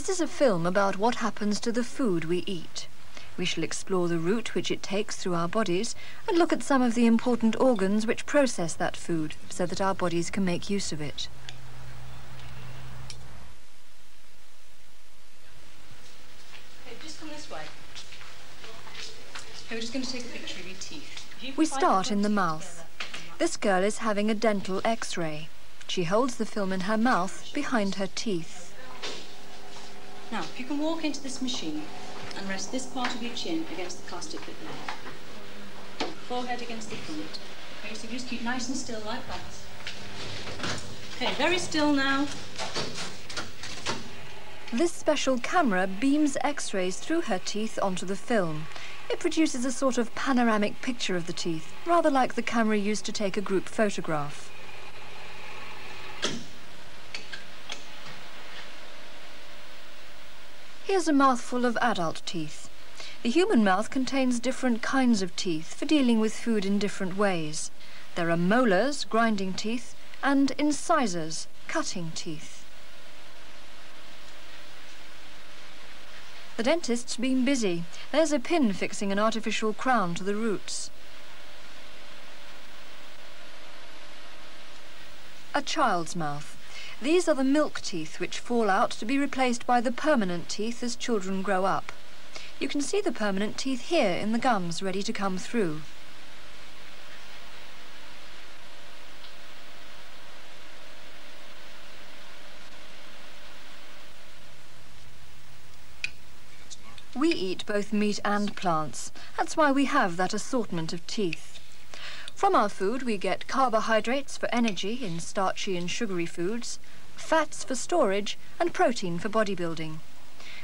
This is a film about what happens to the food we eat. We shall explore the route which it takes through our bodies and look at some of the important organs which process that food so that our bodies can make use of it. Okay, just come this way. Okay, we're just going to take a picture of your teeth. We start in the mouth. This girl is having a dental x-ray. She holds the film in her mouth behind her teeth. Now, if you can walk into this machine and rest this part of your chin against the plastic bit there. Forehead against the front. Okay, so just keep nice and still like that. Okay, very still now. This special camera beams x-rays through her teeth onto the film. It produces a sort of panoramic picture of the teeth, rather like the camera used to take a group photograph. Here's a mouthful of adult teeth. The human mouth contains different kinds of teeth for dealing with food in different ways. There are molars, grinding teeth, and incisors, cutting teeth. The dentist's been busy. There's a pin fixing an artificial crown to the roots. A child's mouth. These are the milk teeth which fall out to be replaced by the permanent teeth as children grow up. You can see the permanent teeth here in the gums ready to come through. We eat both meat and plants. That's why we have that assortment of teeth. From our food we get carbohydrates for energy in starchy and sugary foods, fats for storage and protein for bodybuilding.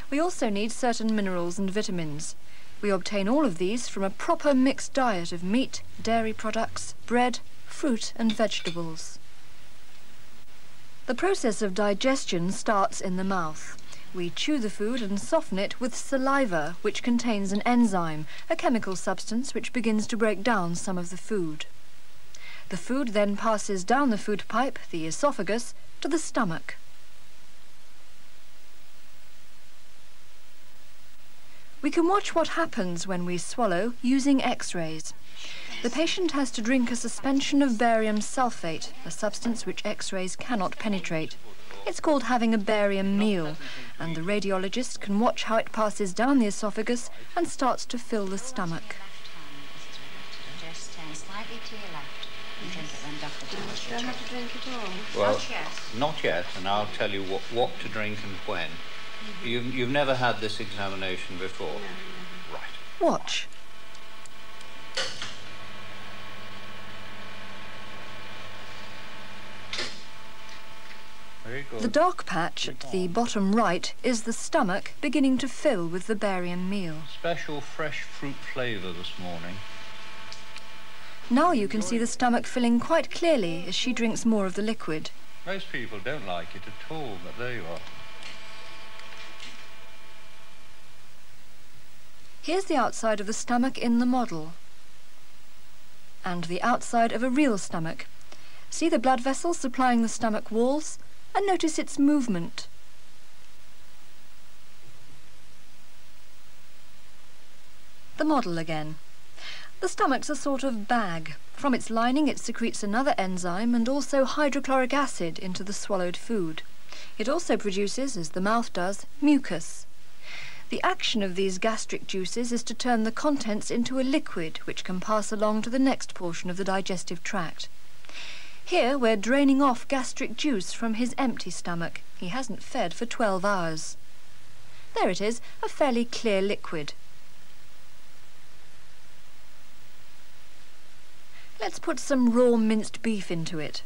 We also need certain minerals and vitamins. We obtain all of these from a proper mixed diet of meat, dairy products, bread, fruit and vegetables. The process of digestion starts in the mouth. We chew the food and soften it with saliva, which contains an enzyme, a chemical substance which begins to break down some of the food. The food then passes down the food pipe, the esophagus, to the stomach. We can watch what happens when we swallow using x-rays. The patient has to drink a suspension of barium sulfate, a substance which x-rays cannot penetrate. It's called having a barium meal, and the radiologist can watch how it passes down the esophagus and starts to fill the stomach. Just turn slightly to your left and drink it when Dr. tells you Don't have to drink at all. Well, Not yet. not yet, and I'll tell you what, what to drink and when. Mm-hmm. You've, you've never had this examination before? Right. Watch. The dark patch at the bottom right is the stomach beginning to fill with the barium meal. Special fresh fruit flavour this morning. Now you can see the stomach filling quite clearly as she drinks more of the liquid. Most people don't like it at all, but there you are. Here's the outside of the stomach in the model. And the outside of a real stomach. See the blood vessels supplying the stomach walls? And notice its movement. The model again. The stomach's a sort of bag. From its lining it secretes another enzyme and also hydrochloric acid into the swallowed food. It also produces, as the mouth does, mucus. The action of these gastric juices is to turn the contents into a liquid which can pass along to the next portion of the digestive tract. Here we're draining off gastric juice from his empty stomach. He hasn't fed for 12 hours. There it is, a fairly clear liquid. Let's put some raw minced beef into it.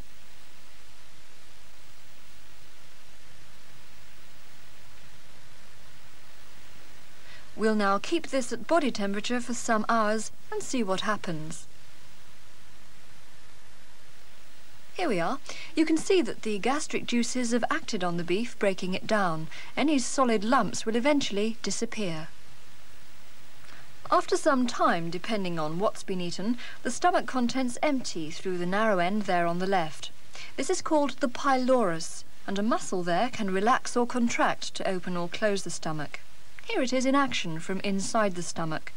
We'll now keep this at body temperature for some hours and see what happens. Here we are. You can see that the gastric juices have acted on the beef, breaking it down. Any solid lumps will eventually disappear. After some time, depending on what's been eaten, the stomach contents empty through the narrow end there on the left. This is called the pylorus, and a muscle there can relax or contract to open or close the stomach. Here it is in action from inside the stomach.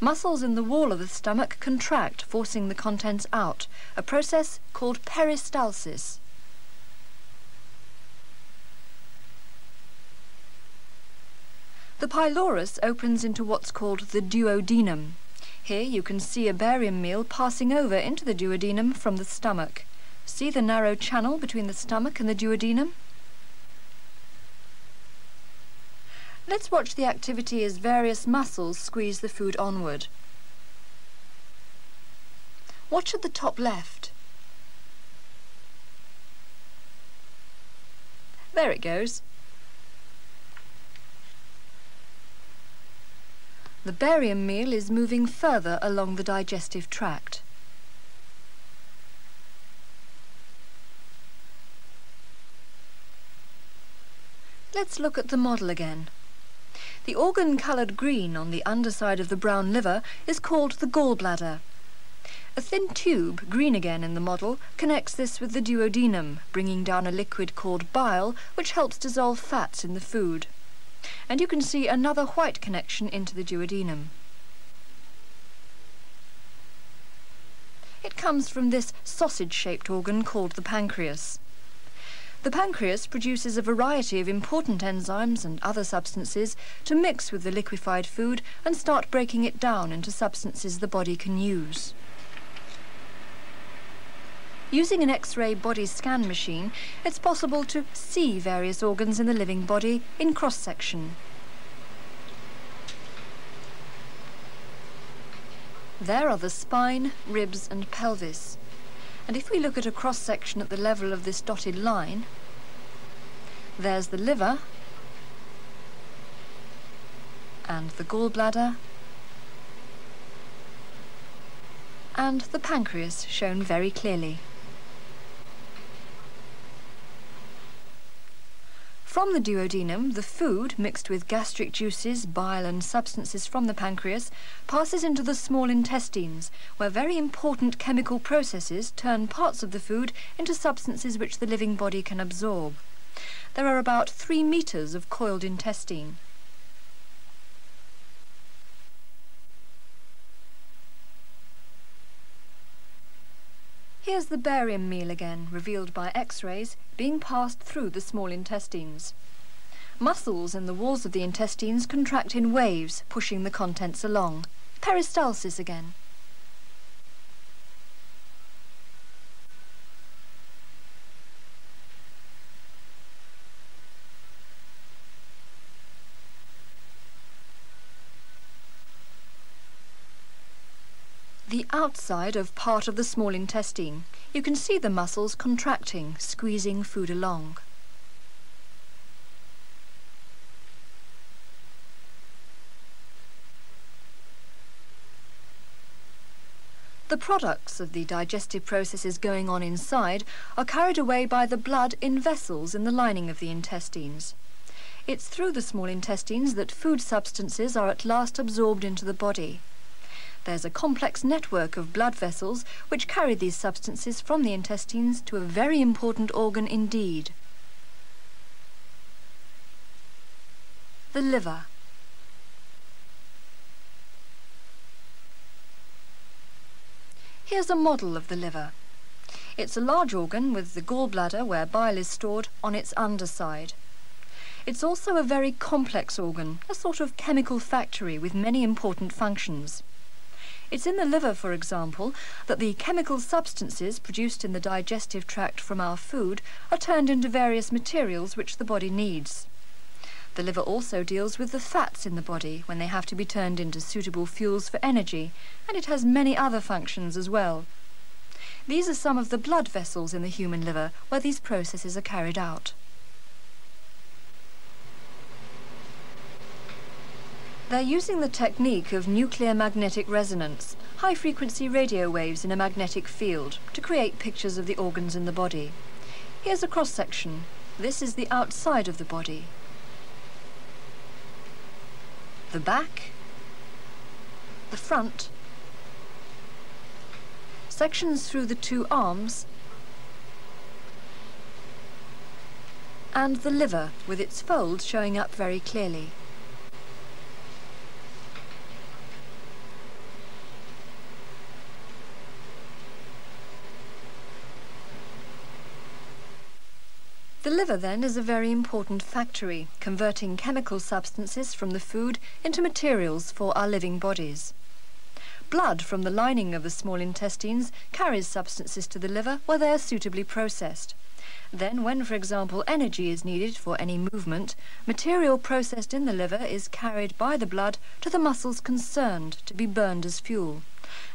Muscles in the wall of the stomach contract, forcing the contents out, a process called peristalsis. The pylorus opens into what's called the duodenum. Here you can see a barium meal passing over into the duodenum from the stomach. See the narrow channel between the stomach and the duodenum? Let's watch the activity as various muscles squeeze the food onward. Watch at the top left. There it goes. The barium meal is moving further along the digestive tract. Let's look at the model again. The organ coloured green on the underside of the brown liver is called the gallbladder. A thin tube, green again in the model, connects this with the duodenum, bringing down a liquid called bile, which helps dissolve fats in the food. And you can see another white connection into the duodenum. It comes from this sausage-shaped organ called the pancreas. The pancreas produces a variety of important enzymes and other substances to mix with the liquefied food and start breaking it down into substances the body can use. Using an X-ray body scan machine, it's possible to see various organs in the living body in cross-section. There are the spine, ribs and pelvis. And if we look at a cross-section at the level of this dotted line, there's the liver and the gallbladder and the pancreas shown very clearly. From the duodenum, the food, mixed with gastric juices, bile and substances from the pancreas, passes into the small intestines, where very important chemical processes turn parts of the food into substances which the living body can absorb. There are about three metres of coiled intestine. Here's the barium meal again, revealed by X-rays, being passed through the small intestines. Muscles in the walls of the intestines contract in waves, pushing the contents along. Peristalsis again. Outside of part of the small intestine. You can see the muscles contracting, squeezing food along. The products of the digestive processes going on inside are carried away by the blood in vessels in the lining of the intestines. It's through the small intestines that food substances are at last absorbed into the body. There's a complex network of blood vessels which carry these substances from the intestines to a very important organ indeed. The liver. Here's a model of the liver. It's a large organ with the gallbladder, where bile is stored, on its underside. It's also a very complex organ, a sort of chemical factory with many important functions. It's in the liver, for example, that the chemical substances produced in the digestive tract from our food are turned into various materials which the body needs. The liver also deals with the fats in the body when they have to be turned into suitable fuels for energy, and it has many other functions as well. These are some of the blood vessels in the human liver where these processes are carried out. They're using the technique of nuclear magnetic resonance, high-frequency radio waves in a magnetic field, to create pictures of the organs in the body. Here's a cross-section. This is the outside of the body. The back, the front, sections through the two arms, and the liver with its folds showing up very clearly. The liver then is a very important factory, converting chemical substances from the food into materials for our living bodies. Blood from the lining of the small intestines carries substances to the liver where they are suitably processed. Then when, for example, energy is needed for any movement, material processed in the liver is carried by the blood to the muscles concerned to be burned as fuel.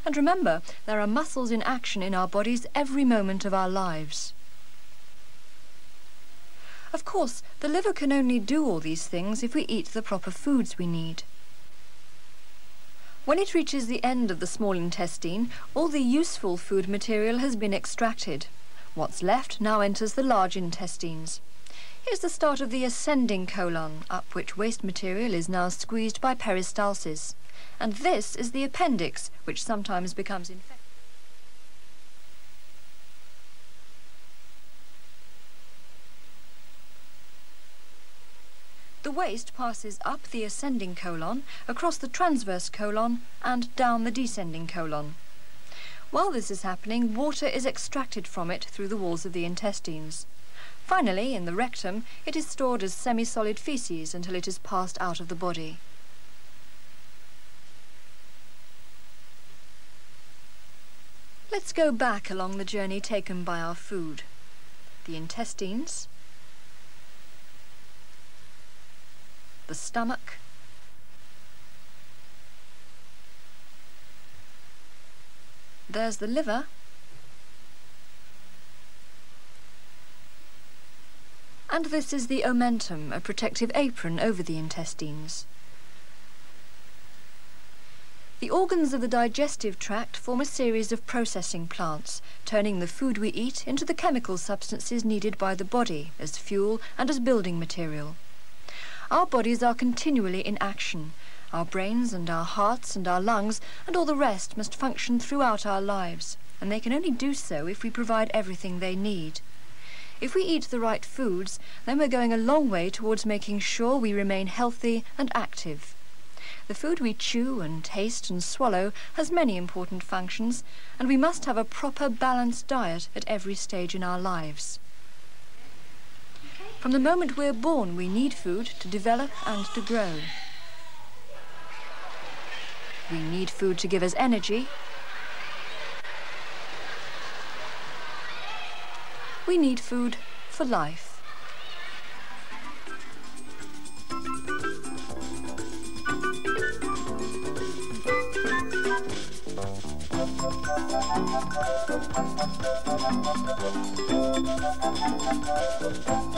And remember, there are muscles in action in our bodies every moment of our lives. Of course, the liver can only do all these things if we eat the proper foods we need. When it reaches the end of the small intestine, all the useful food material has been extracted. What's left now enters the large intestines. Here's the start of the ascending colon, up which waste material is now squeezed by peristalsis. And this is the appendix, which sometimes becomes infected. Waste passes up the ascending colon, across the transverse colon, and down the descending colon. While this is happening, water is extracted from it through the walls of the intestines. Finally, in the rectum, it is stored as semi-solid feces until it is passed out of the body. Let's go back along the journey taken by our food. The intestines, the stomach, there's the liver, and this is the omentum, a protective apron over the intestines. The organs of the digestive tract form a series of processing plants, turning the food we eat into the chemical substances needed by the body as fuel and as building material. Our bodies are continually in action. Our brains and our hearts and our lungs and all the rest must function throughout our lives, and they can only do so if we provide everything they need. If we eat the right foods, then we're going a long way towards making sure we remain healthy and active. The food we chew and taste and swallow has many important functions, and we must have a proper balanced diet at every stage in our lives. From the moment we're born, we need food to develop and to grow. We need food to give us energy. We need food for life.